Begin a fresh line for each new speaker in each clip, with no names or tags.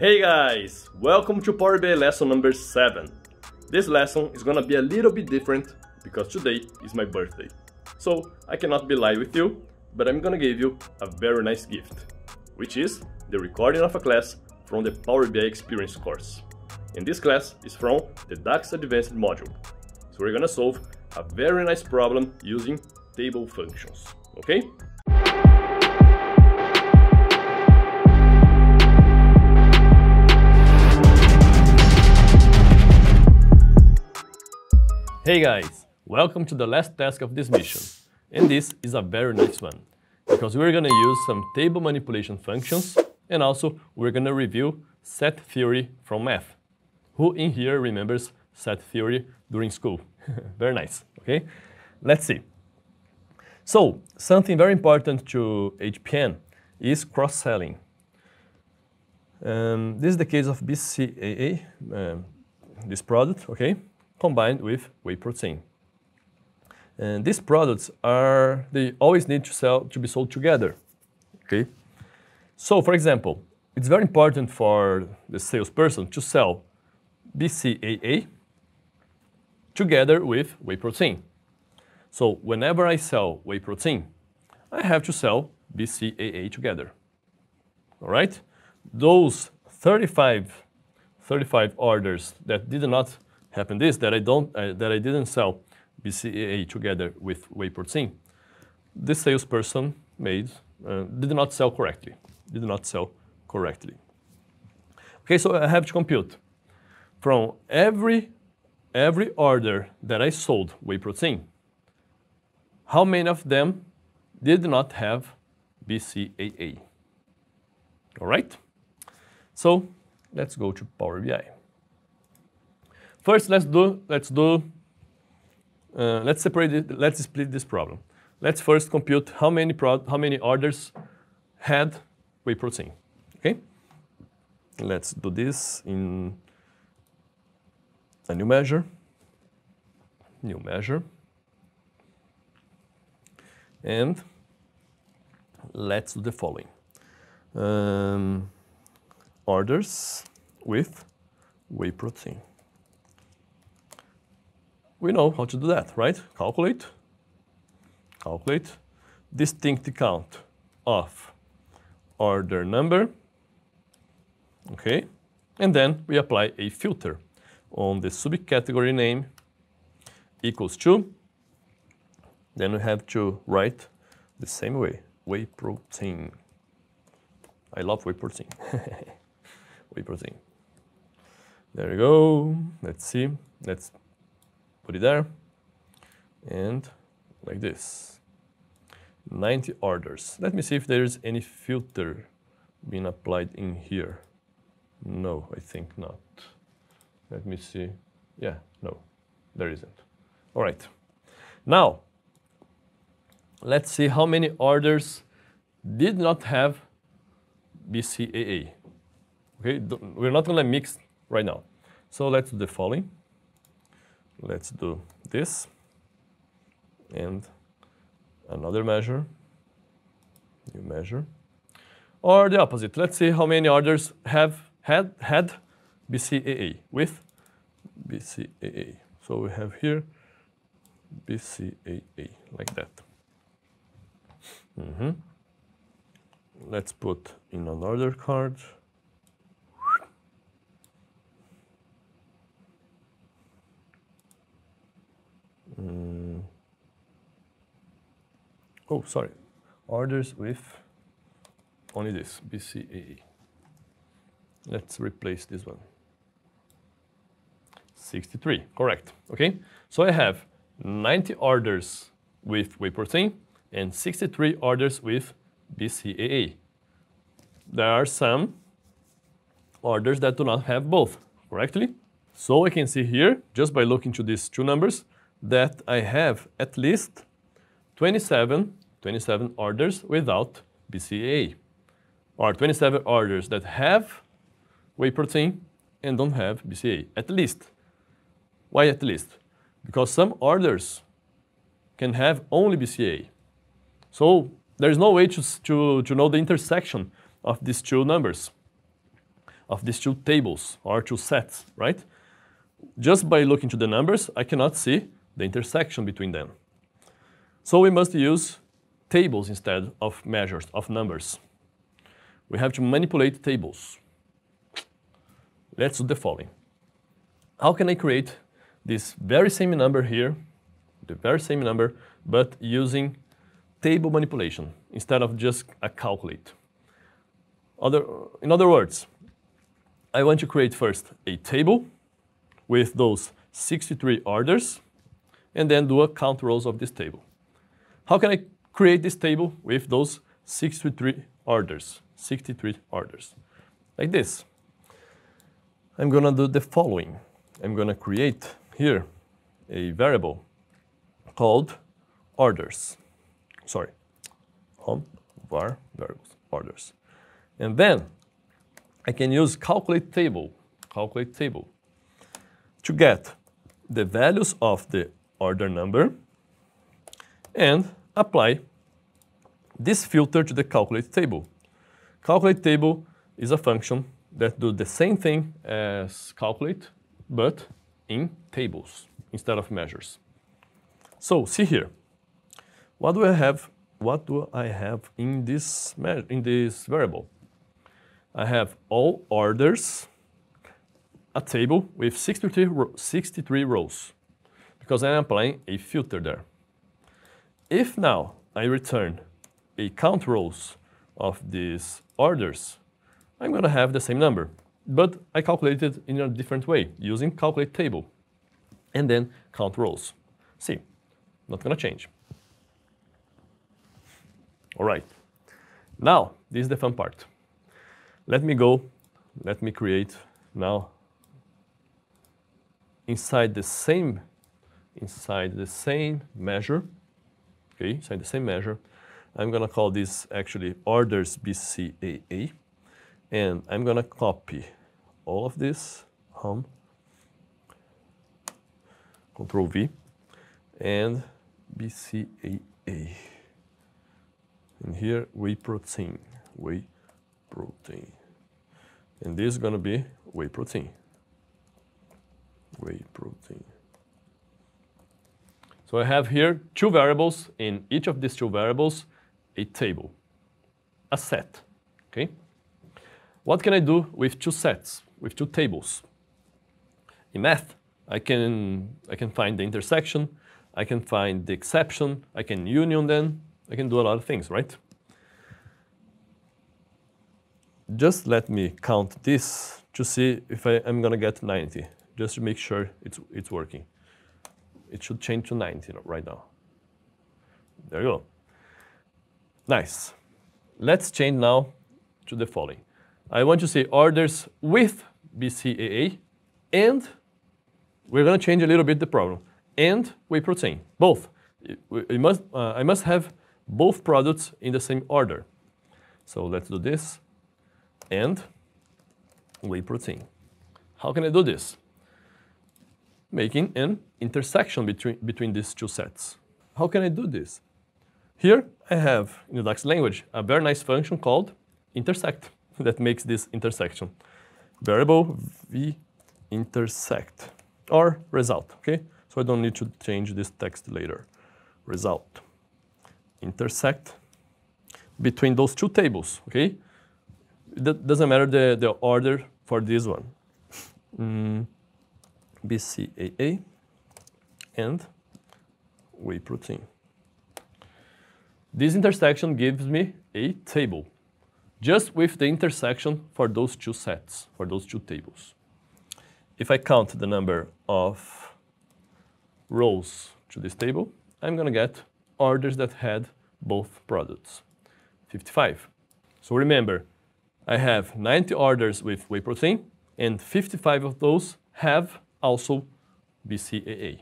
Hey guys, welcome to Power BI lesson number 7. This lesson is gonna be a little bit different because today is my birthday. So I cannot be live with you, but I'm gonna give you a very nice gift, which is the recording of a class from the Power BI Experience course. And this class is from the DAX Advanced module. So we're gonna solve a very nice problem using table functions, okay? Hey guys, welcome to the last task of this mission. And this is a very nice one, because we're gonna use some table manipulation functions, and also we're gonna review set theory from math. Who in here remembers set theory during school? very nice, okay? Let's see. So, something very important to HPN is cross-selling. Um, this is the case of BCAA, um, this product, okay? Combined with whey protein. And these products are, they always need to, sell, to be sold together, okay? So for example, it's very important for the salesperson to sell BCAA together with whey protein. So whenever I sell whey protein, I have to sell BCAA together, all right? Those 35, 35 orders that did not happened is that I don't uh, that I didn't sell BCAA together with whey protein. The salesperson made uh, did not sell correctly. Did not sell correctly. Okay, so I have to compute from every every order that I sold whey protein. How many of them did not have BCAA? All right. So let's go to Power BI. First, let's do, let's do, uh, let's separate it, let's split this problem. Let's first compute how many, how many orders had whey protein, okay? Let's do this in a new measure, new measure, and let's do the following. Um, orders with whey protein. We know how to do that, right? Calculate, calculate, distinct count of order number, okay? And then we apply a filter on the subcategory name equals to, then we have to write the same way, whey protein. I love whey protein. whey protein. There we go. Let's see. Let's put it there, and like this. 90 orders. Let me see if there is any filter being applied in here. No, I think not. Let me see. Yeah, no, there isn't. All right. Now, let's see how many orders did not have BCAA. Okay, we're not going to mix right now. So let's do the following let's do this and another measure, new measure. Or the opposite, let's see how many orders have had, had BCAA with BCAA. So we have here BCAA, like that. Mm -hmm. Let's put in another card. Mm. Oh, sorry. Orders with only this, BCAA. Let's replace this one. 63, correct. Okay, so I have 90 orders with whey protein and 63 orders with BCAA. There are some orders that do not have both, correctly? So I can see here, just by looking to these two numbers, that I have at least 27, 27 orders without BCAA, or 27 orders that have whey protein and don't have BCAA, at least. Why at least? Because some orders can have only BCAA. So there's no way to, to, to know the intersection of these two numbers. of these two tables or two sets, right? Just by looking to the numbers, I cannot see the intersection between them. So we must use tables instead of measures, of numbers. We have to manipulate tables. Let's do the following. How can I create this very same number here, the very same number, but using table manipulation instead of just a calculate? Other, in other words, I want to create first a table with those 63 orders and then do a count rows of this table. How can I create this table with those 63 orders? 63 orders. Like this. I'm going to do the following. I'm going to create here a variable called orders. Sorry, home var variables orders. And then I can use calculate table, calculate table to get the values of the order number and apply this filter to the calculate table. Calculate table is a function that do the same thing as calculate, but in tables instead of measures. So see here, what do I have? What do I have in this in this variable? I have all orders, a table with 63, 63 rows, because I'm applying a filter there. If now I return a count rows of these orders, I'm going to have the same number. But I calculated in a different way, using calculate table, and then count rows. See, not going to change. All right. Now, this is the fun part. Let me go, let me create now inside the same inside the same measure, okay, inside the same measure, I'm going to call this actually orders BCAA. And I'm going to copy all of this home, Control V, and BCAA. And here, whey protein, whey protein. And this is going to be whey protein, whey protein. So I have here two variables. In each of these two variables, a table, a set, okay? What can I do with two sets, with two tables? In math, I can, I can find the intersection, I can find the exception, I can union them, I can do a lot of things, right? Just let me count this to see if I am gonna get 90, just to make sure it's, it's working. It should change to 90 right now. There you go. Nice. Let's change now to the following. I want to see orders with BCAA and we're going to change a little bit the problem. And whey protein, both. must, uh, I must have both products in the same order. So let's do this. And whey protein. How can I do this? Making an intersection between, between these two sets. How can I do this? Here I have, in the DAX language, a very nice function called intersect that makes this intersection. Variable v intersect or result, okay? So I don't need to change this text later. Result. Intersect between those two tables, okay? It doesn't matter the, the order for this one. Mm, BCAA and whey protein. This intersection gives me a table, just with the intersection for those two sets, for those two tables. If I count the number of rows to this table, I'm going to get orders that had both products, 55. So remember, I have 90 orders with whey protein, and 55 of those have also BCAA.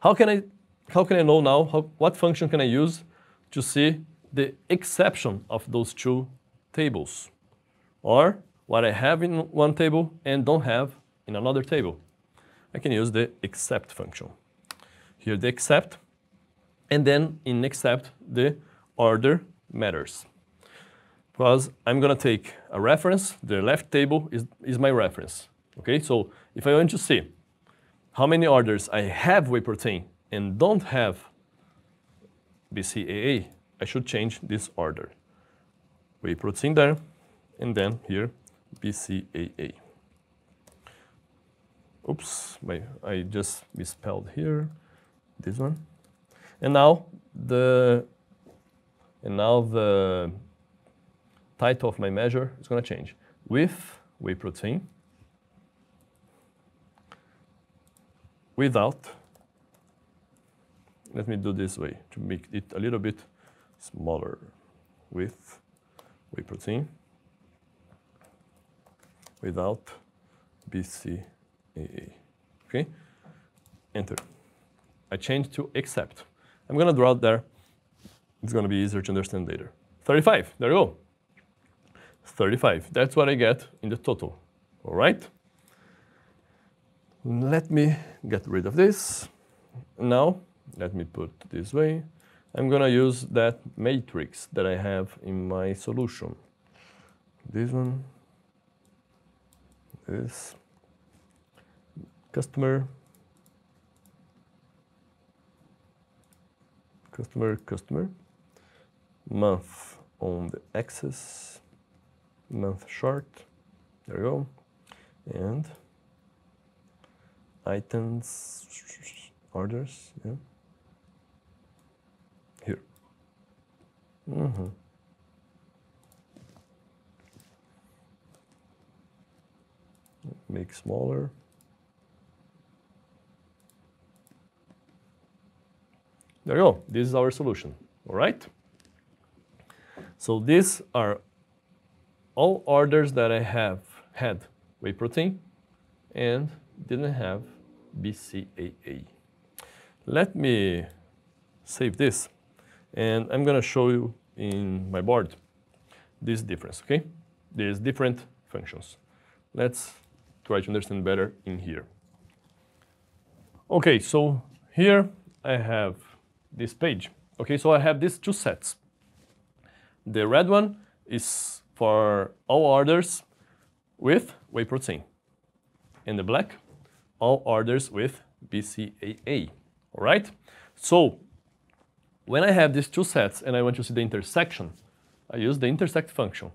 How can I how can I know now, how, what function can I use to see the exception of those two tables? Or what I have in one table and don't have in another table? I can use the except function. Here the except, and then in except the order matters. because I'm gonna take a reference, the left table is, is my reference, okay? So if I want to see how many orders I have whey protein and don't have BCAA, I should change this order. Whey protein there, and then here, BCAA. Oops, my, I just misspelled here, this one. And now the, and now the title of my measure is gonna change. With whey protein, without, let me do this way to make it a little bit smaller. With whey protein, without BC AA. Okay? Enter. I change to except. I'm going to draw it there. It's going to be easier to understand later. 35. There you go. 35. That's what I get in the total. All right? Let me get rid of this. Now, let me put this way. I'm to use that matrix that I have in my solution. This one, this, customer, customer, customer, month on the axis, month chart, there you go, and items, orders, yeah, here. Mm -hmm. Make smaller. There you go. This is our solution. All right? So these are all orders that I have had whey protein and didn't have BCAA. Let me save this and I'm going to show you in my board this difference, okay? There's different functions. Let's try to understand better in here. Okay, so here I have this page. Okay, so I have these two sets. The red one is for all orders with whey protein. And the black, all orders with BCAA. All right? So when I have these two sets and I want to see the intersection, I use the intersect function.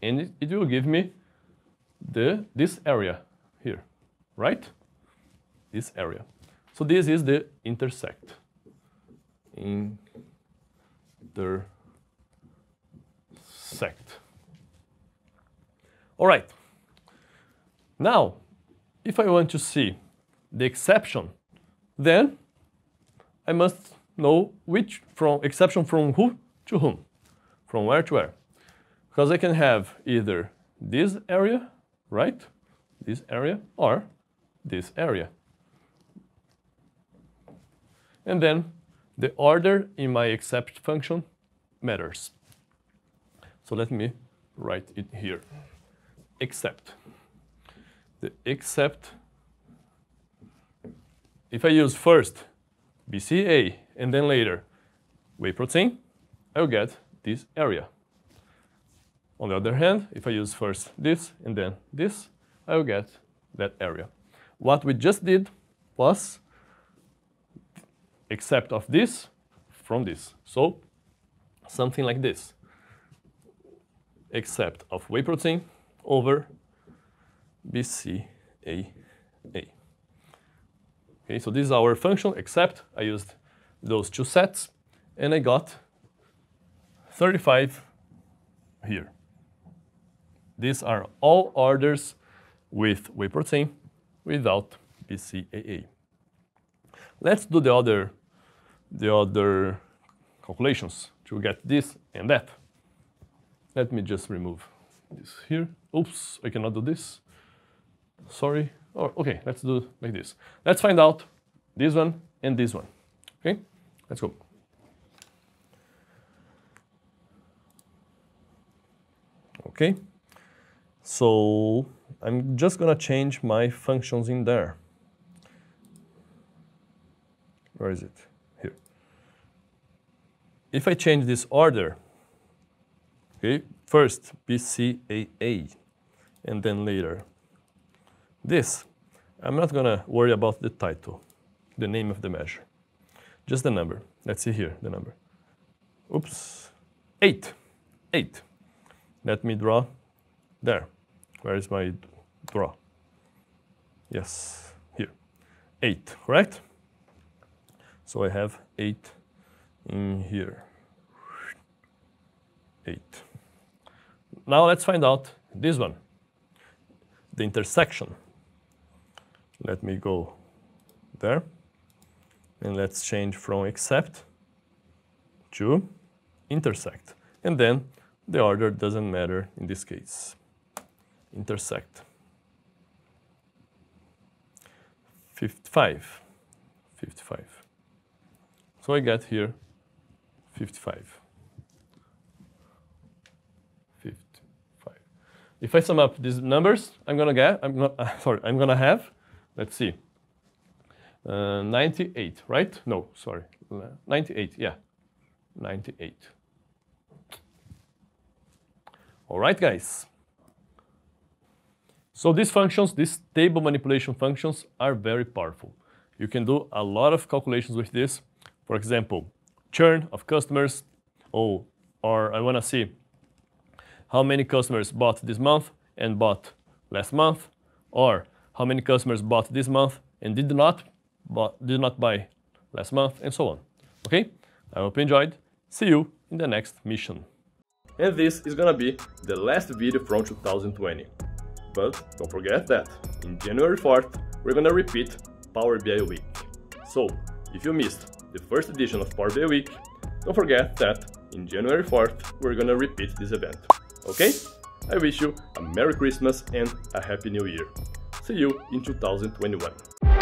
And it, will give me the, this area here, right? This area. So this is the intersect intersect. All right. Now, if I want to see the exception, then I must know which from exception from who to whom, from where to where. Because I can have either this area, right, this area, or this area. And then the order in my except function matters. So let me write it here. Except. The except, if I use first BCA and then later whey protein, I'll get this area. On the other hand, if I use first this and then this, I'll get that area. What we just did was except of this from this. So something like this, except of whey protein over BCAA. Okay, so this is our function, except I used those two sets, and I got 35 here. These are all orders with whey protein without BCAA. Let's do the other, the other calculations to get this and that. Let me just remove this here. Oops, I cannot do this. Sorry. Oh, okay, let's do like this. Let's find out this one and this one. Okay, let's go. Okay, so I'm just gonna change my functions in there. Where is it? Here. If I change this order, Okay, first BCAA, and then later. This, I'm not gonna worry about the title, the name of the measure, just the number. Let's see here, the number. Oops, eight, eight. Let me draw there. Where is my draw? Yes, here, eight, correct? So I have eight in here. Eight. Now let's find out this one, the intersection. Let me go there. And let's change from except to intersect. And then the order doesn't matter in this case. Intersect. 55. 55. So I get here 55. 55. If I sum up these numbers, I'm gonna get, I'm not, sorry, I'm gonna have, let's see, uh, 98, right? No, sorry, 98, yeah, 98. All right, guys. So these functions, these table manipulation functions are very powerful. You can do a lot of calculations with this. For example, churn of customers, oh, or I want to see how many customers bought this month and bought last month, or how many customers bought this month and did not, bought, did not buy last month, and so on. Okay? I hope you enjoyed. See you in the next mission. And this is gonna be the last video from 2020. But don't forget that in January 4th, we're gonna repeat Power BI Week. So, if you missed the first edition of Power BI Week, don't forget that in January 4th, we're gonna repeat this event. Okay? I wish you a Merry Christmas and a Happy New Year. See you in 2021.